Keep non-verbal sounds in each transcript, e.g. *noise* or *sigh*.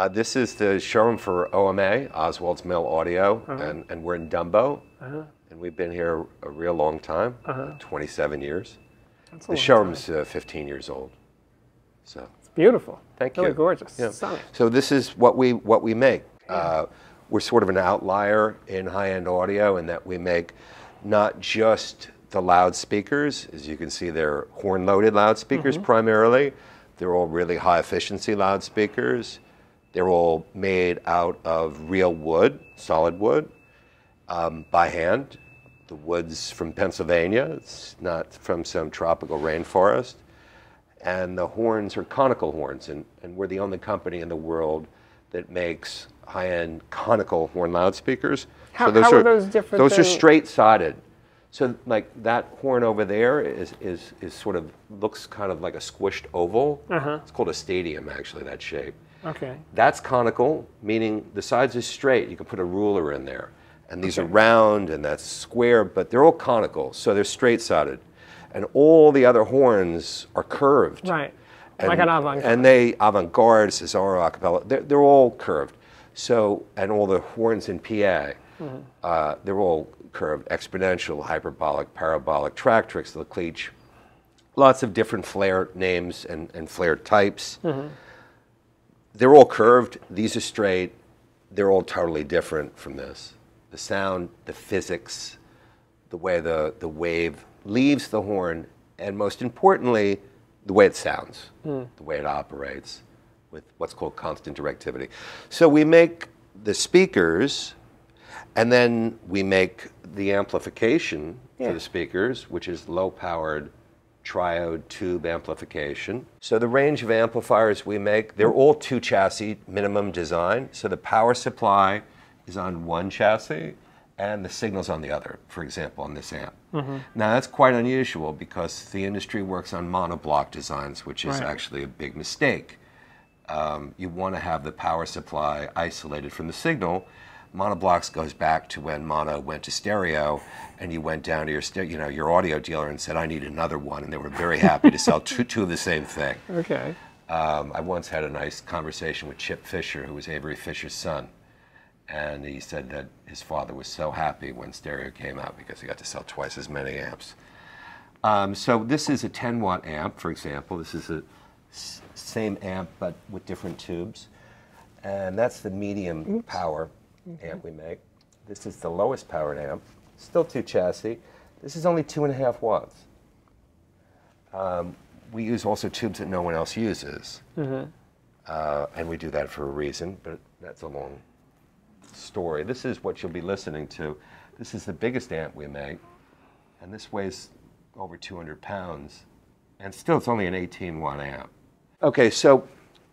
Uh, this is the showroom for OMA, Oswalds Mill Audio, Uh-huh. and, and we're in Dumbo. And we've been here a real long time, Uh-huh. 27 years. That's The showroom's uh, 15 years old. So, It's beautiful. thank really you. gorgeous. Yeah. Stunning. So this is what we what we make. Uh, we're sort of an outlier in high-end audio in that we make not just the loudspeakers, as you can see, they're horn-loaded loudspeakers Mm-hmm. primarily. They're all really high-efficiency loudspeakers. They're all made out of real wood, solid wood, um, by hand. The wood's from Pennsylvania. It's not from some tropical rainforest and the horns are conical horns, and, and we're the only company in the world that makes high-end conical horn loudspeakers. How- how are those different Those are straight-sided. So like that horn over there is, is, is sort of looks kind of like a squished oval. Uh-huh. It's called a stadium, actually, that shape. Okay. That's conical, meaning the sides are straight. You can put a ruler in there. And these are round and that's square, but they're all conical, so they're straight sided. And all the other horns are curved. Right. And, like an avant garde. And they, avant garde, Cessaro, acapella, they're, they're all curved. So, and all the horns in PA, uh, they're all curved exponential, hyperbolic, parabolic, tractrix, Le Cleac'h, lots of different flare names and, and flare types. They're all curved, these are straight, they're all totally different from this. The sound, the physics, the way the, the wave leaves the horn, and most importantly, the way it sounds, hmm. the way it operates with what's called constant directivity. So we make the speakers, and then we make the amplification Yeah. for the speakers, which is low powered triode tube amplification. So the range of amplifiers we make, they're all two chassis minimum design. So the power supply is on one chassis and the signal's on the other, for example, on this amp. Now that's quite unusual because the industry works on monoblock designs, which is Right. actually a big mistake. Um, you want to have the power supply isolated from the signal. Monoblocks goes back to when mono went to stereo, and you went down to your you know your audio dealer and said, "I need another one," and they were very happy to sell two, two of the same thing. *laughs* Okay. Um, I once had a nice conversation with Chip Fisher, who was Avery Fisher's son, and he said that his father was so happy when stereo came out because he got to sell twice as many amps. Um, so this is a 10 watt amp, for example. This is a s- same amp but with different tubes, and that's the medium power amp we make. This is the lowest powered amp, still two chassis. This is only two and a half watts. Um, we use also tubes that no one else uses, uh, and we do that for a reason, but that's a long story. This is what you'll be listening to. This is the biggest amp we make, and this weighs over 200 pounds, and still it's only an 18 watt amp. Okay, so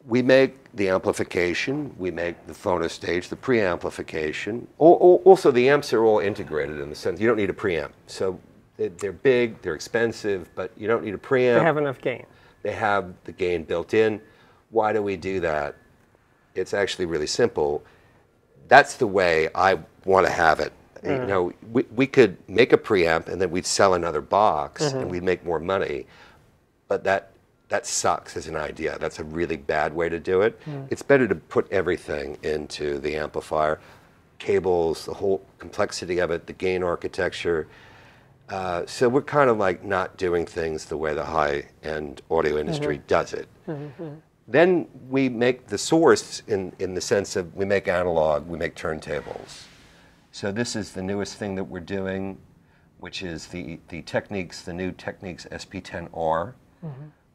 we make the amplification, we make the phono stage, the preamplification. Al- al- Also, the amps are all integrated in the sense you don't need a preamp. So they- they're big, they're expensive, but you don't need a preamp. They have enough gain. They have the gain built in. Why do we do that? It's actually really simple. That's the way I want to have it. You mm. know, we, we could make a preamp and then we'd sell another box mm-hmm. and we'd make more money. But that that sucks as an idea. That's a really bad way to do it. Hmm. It's better to put everything into the amplifier, cables, the whole complexity of it, the gain architecture. Uh, so we're kind of like not doing things the way the high-end audio mm-hmm. industry does it. Mm-hmm. Then we make the source in, in the sense of we make analog, we make turntables. So this is the newest thing that we're doing, which is the, the Technics, the new Technics SP10R,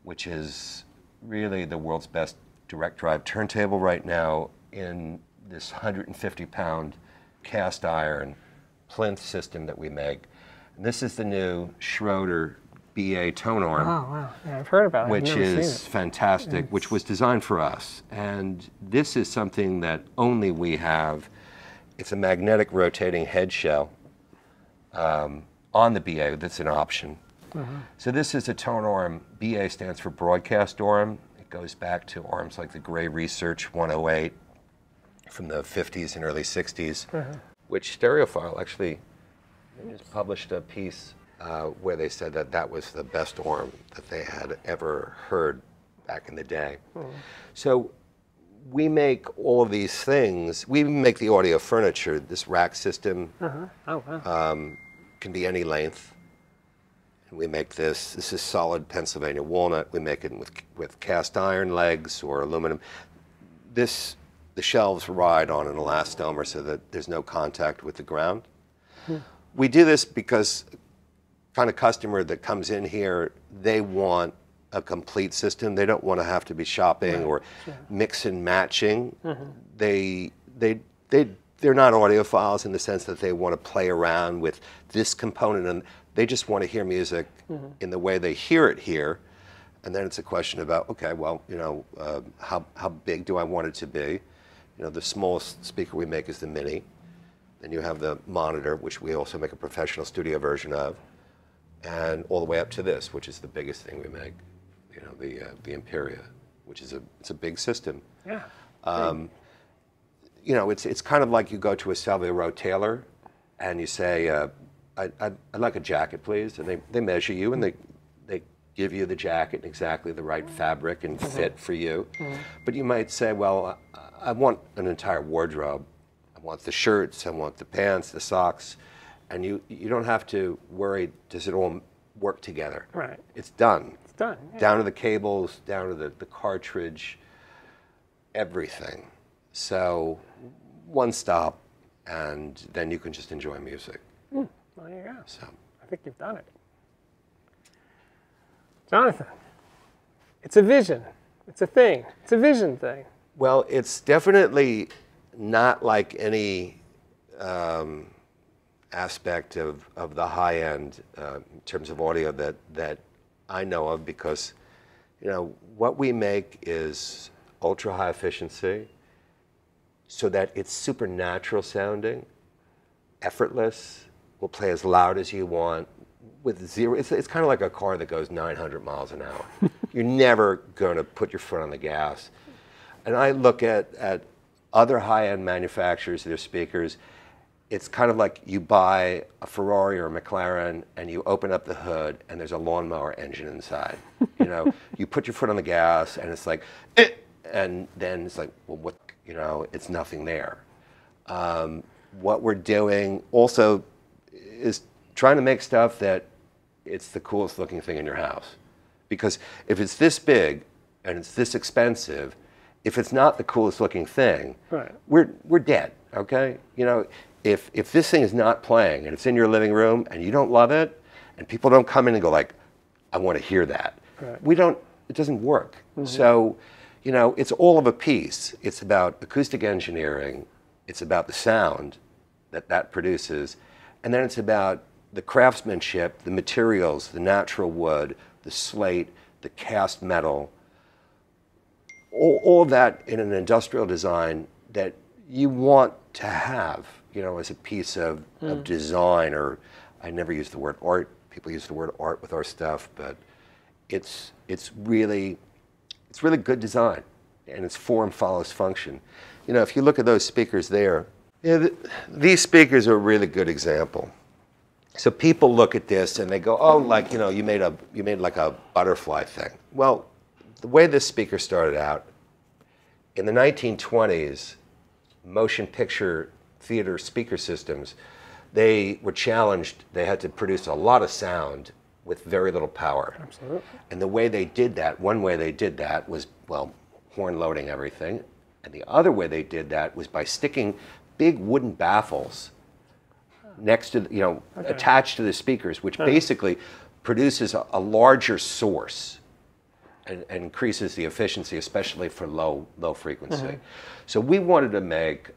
which is really the world's best direct drive turntable right now in this 150 pound cast iron plinth system that we make. And this is the new Schroeder BA tone arm Oh wow. Yeah, I've heard about it. which is fantastic, which was designed for us. And this is something that only we have. It's a magnetic rotating head shell um, on the BA. That's an option. So this is a tone arm. BA stands for broadcast arm. It goes back to arms like the Gray Research 108 from the 50s and early 60s, which Stereophile actually just published a piece uh, where they said that that was the best orm that they had ever heard back in the day. So we make all of these things. We make the audio furniture. This rack system uh-huh. oh, wow. um, can be any length. We make this. This is solid Pennsylvania walnut. We make it with with cast iron legs or aluminum. This the shelves ride on an elastomer so that there's no contact with the ground. Hmm. We do this because kind of customer that comes in here, they want a complete system. They don't want to have to be shopping right. or sure. mix and matching. Mm-hmm. They they they they're not audiophiles in the sense that they want to play around with this component and they just want to hear music mm-hmm. in the way they hear it here. And then it's a question about okay, well, you know, uh, how how big do I want it to be? You know, the smallest speaker we make is the mini. Then you have the monitor, which we also make a professional studio version of, and all the way up to this, which is the biggest thing we make you know, the, uh, the Imperia, which is a, it's a big system. Yeah. Um, you know, it's, it's kind of like you go to a Savile Row tailor and you say, uh, I, would like a jacket, please. And they, they measure you and they, they give you the jacket in exactly the right fabric and mm-hmm. fit for you. Mm-hmm. But you might say, well, I, I want an entire wardrobe. I want the shirts, I want the pants, the socks. And you, you don't have to worry, does it all work together? Right. It's done It's done. Yeah. Down to the cables, down to the, the cartridge, everything. So one stop, and then you can just enjoy music. Mm, well, there you go. So I think you've done it. Jonathan, it's a vision. It's a thing. It's a vision thing. Well, it's definitely not like any um, aspect of, of the high end uh, in terms of audio that, that I know of because, you know, what we make is ultra high efficiency so that it's supernatural sounding, effortless, will play as loud as you want with zero. It's, it's kind of like a car that goes 900 miles an hour. *laughs* You're never going to put your foot on the gas. And I look at, at other high end manufacturers, their speakers, it's kind of like you buy a Ferrari or a McLaren and you open up the hood and there's a lawnmower engine inside. you know, *laughs* you put your foot on the gas and it's like, eh, and then it's like, well, what, you know, it's nothing there. Um, what we're doing also is trying to make stuff that it's the coolest looking thing in your house. Because if it's this big and it's this expensive, if it's not the coolest looking thing, right. we're, we're dead, okay? You know, if if this thing is not playing and it's in your living room and you don't love it, and people don't come in and go like, I want to hear that. Right. We don't. It doesn't work. Mm-hmm. So, you know, it's all of a piece. It's about acoustic engineering. It's about the sound that that produces, and then it's about the craftsmanship, the materials, the natural wood, the slate, the cast metal. All, all that in an industrial design that you want to have you know, as a piece of, mm. of hmm. design, or I never use the word art. People use the word art with our stuff, but it's it's really it's really good design, and its form follows function. You know, if you look at those speakers there, yeah, th- these speakers are a really good example. So people look at this and they go, "Oh, like you know, you made a you made like a butterfly thing." Well, the way this speaker started out in the 1920s, motion picture theater speaker systems, they were challenged. They had to produce a lot of sound with very little power. Absolutely. And the way they did that, one way they did that was, well, horn loading everything. And the other way they did that was by sticking big wooden baffles next to, you know, okay. attached to the speakers, which huh. basically produces a, a larger source and, and, increases the efficiency, especially for low low frequency. Mm-hmm. So we wanted to make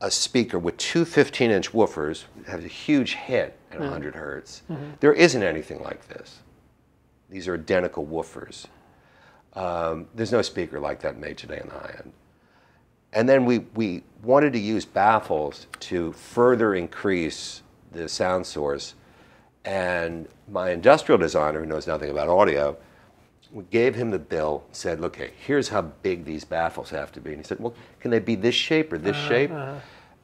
a speaker with two 15 inch woofers has a huge hit at 100 mm-hmm. hertz. Mm-hmm. There isn't anything like this. These are identical woofers. Um, there's no speaker like that made today in the high end. And then we, we wanted to use baffles to further increase the sound source. And my industrial designer, who knows nothing about audio, we gave him the bill, said, look, okay, here's how big these baffles have to be. And he said, well, can they be this shape or this uh, shape? Uh.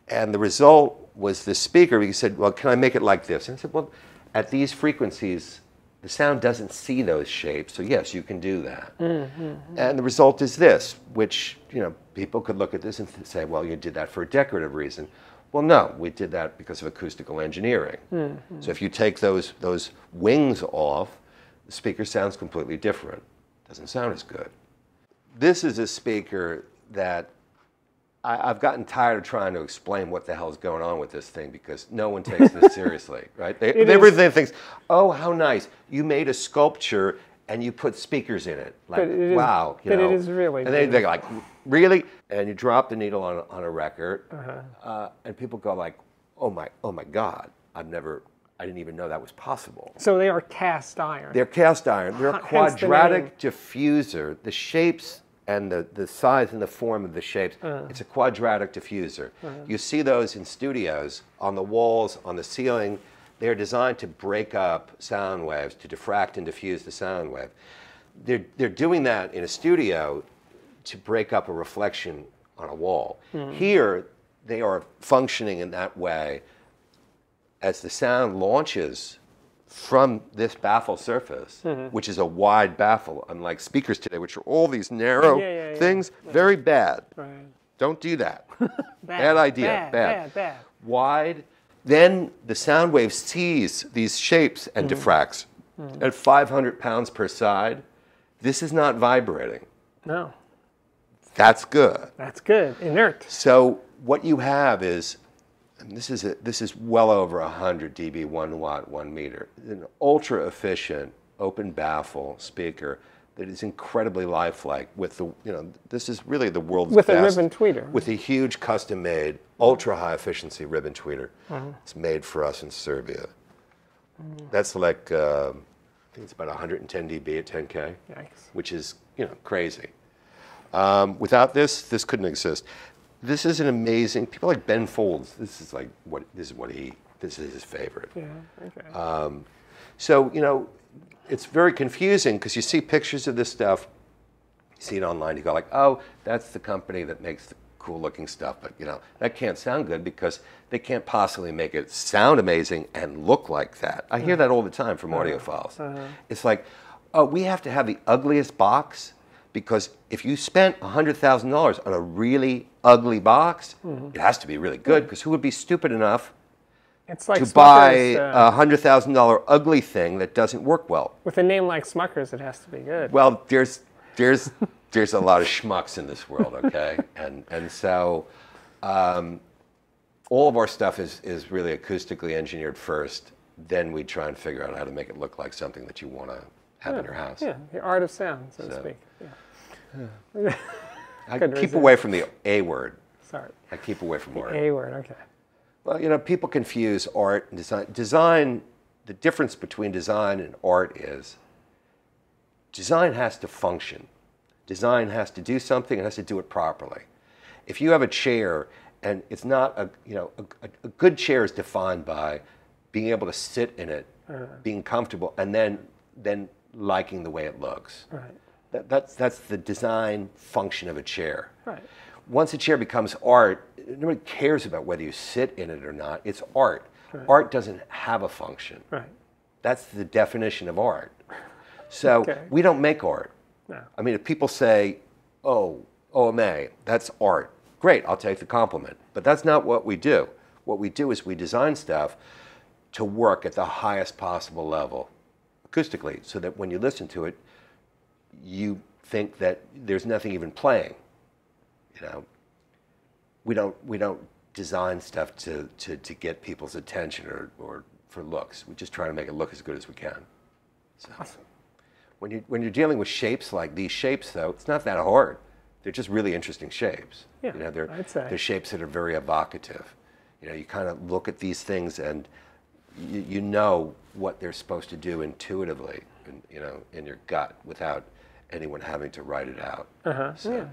And the result was the speaker. He said, well, can I make it like this? And I said, well, at these frequencies, The sound doesn't see those shapes, so yes, you can do that. Mm-hmm. And the result is this, which you know people could look at this and th- say, well, you did that for a decorative reason. Well, no, we did that because of acoustical engineering. Mm-hmm. So if you take those those wings off, the speaker sounds completely different. Doesn't sound as good. This is a speaker that I, I've gotten tired of trying to explain what the hell's going on with this thing because no one takes this *laughs* seriously, right? They, It everything thinks, oh, how nice. You made a sculpture and you put speakers in it. Like, But it is- wow. You but know? is really And they, they're like, really? And you drop the needle on, a- on a record, Uh-huh. uh, and people go like, oh my, oh my God, I've never, I didn't even know that was possible. So they are cast iron. They're cast iron. They're a Hence the quadratic diffuser. The shapes and the, the size and the form of the shapes, uh-huh. it's a quadratic diffuser. Uh-huh. You see those in studios on the walls, on the ceiling. They're designed to break up sound waves, to diffract and diffuse the sound wave. They're, they're doing that in a studio to break up a reflection on a wall. Hmm. Here, they are functioning in that way as the sound launches from this baffle surface, which is a wide baffle, unlike speakers today, which are all these narrow Yeah, yeah, yeah. things, very bad. Right. Don't do that. *laughs* Bad, Bad idea, Bad, bad. bad. Wide. Then the sound wave sees these shapes and Mm-hmm. diffracts at 500 pounds per side. This is not vibrating. No, That's good. that's good. Inert. So what you have is, and this is a, this is well over 100 dB, one watt, one meter. An ultra efficient open baffle speaker that is incredibly lifelike. With the you know this is really the world's With a ribbon tweeter. With a huge custom made ultra high efficiency ribbon tweeter. Uh-huh. It's made for us in Serbia. That's like uh, I think it's about 110 dB at 10k Yikes. which is you know crazy. Um, without this, this couldn't exist. This is an amazing. People like Ben Folds. This is like what this is what he. This is his favorite. Yeah. Okay. Uh, So you know, it's very confusing because you see pictures of this stuff, you see it online, you go like, oh, that's the company that makes the cool looking stuff, but you know that can't sound good because they can't possibly make it sound amazing and look like that. I hear that all the time from audiophiles. It's like, oh, we have to have the ugliest box because if you spent $100,000 on a really ugly box, it has to be really good because who would be stupid enough it's like to buy Smucker's, uh, a hundred thousand dollar ugly thing that doesn't work well. with a name like Smucker's, it has to be good. Well, there's there's there's a lot of schmucks in this world, okay, *laughs* and and so um, all of our stuff is is really acoustically engineered first. Then we try and figure out how to make it look like something that you want to have in your house. yeah, the art of sound, so, to speak. Yeah. I keep resist. away from the A word. Sorry. I keep away from the art. A word. Okay. Well, you know, people confuse art and design. Design, the difference between design and art is design has to function. Design has to do something, it has to do it properly. If you have a chair and it's not a, you know, a, a good chair is defined by being able to sit in it, uh-huh. being comfortable, and then, then liking the way it looks. Right. That, that's, that's the design function of a chair. Right. Once a chair becomes art, nobody cares about whether you sit in it or not. It's art. Right. Art doesn't have a function. Right. That's the definition of art. So Okay. we don't make art. No. I mean, if people say, oh, OMA, that's art, great, I'll take the compliment. But that's not what we do. What we do is we design stuff to work at the highest possible level acoustically so that when you listen to it, you think that there's nothing even playing. You know, we don't, we don't design stuff to, to, to get people's attention or, or for looks. We just try to make it look as good as we can. So. When, you, when you're dealing with shapes like these shapes, though, it's not that hard. They're just really interesting shapes. Yeah, you know, they're, I'd say. they're shapes that are very evocative. You know, you kind of look at these things and you, you know what they're supposed to do intuitively, in, you know, in your gut without anyone having to write it out. Uh-huh. So, Yeah.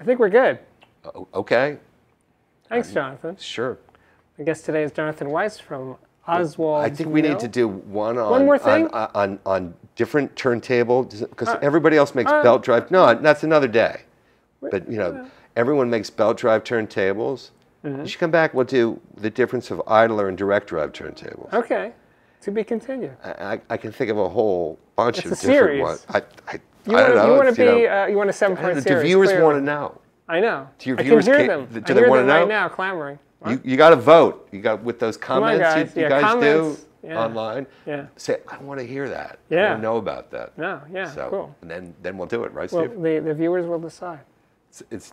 I think we're good. o- okay, Thanks, um, Jonathan. sure. I guess today is Jonathan Weiss from Oswald. I think we need to do one on one more thing? on, on, on different turntable because uh, everybody else makes belt drive. No, that's another day. But you know, everyone makes belt drive turntables. Mm-hmm. You should come back. We'll do the difference of idler and direct drive turntables. Okay. To be continued. I, I, I can think of a whole bunch It's of different series. ones. I, I, You I don't want, know. you want to you be, know, uh, you want a seven part the series. viewers clearly. want to know. I know. Do your I can viewers hear them. do I they wanna them right now clamoring. What? You, you got to vote. You got with those on, comments guys. you, you Yeah, guys comments. do Yeah. online. Yeah. Say, I want to hear that. Yeah. I want to know about that. No, yeah, So, cool. and then then we'll do it, right, Well, Steve? the, the viewers will decide. It's, it's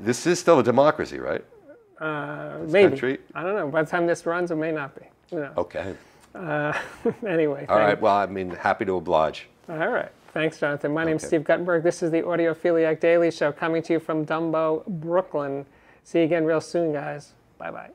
this is still a democracy, right? Uh, maybe. country? I don't know. By the time this runs, it may not be. Who knows? Okay. *laughs* anyway. All right. Well, I mean, happy to oblige. All right. Thanks, Jonathan. My name's Okay. Steve Guttenberg. This is the Audiophiliac Daily Show coming to you from Dumbo, Brooklyn. See you again real soon, guys. Bye bye.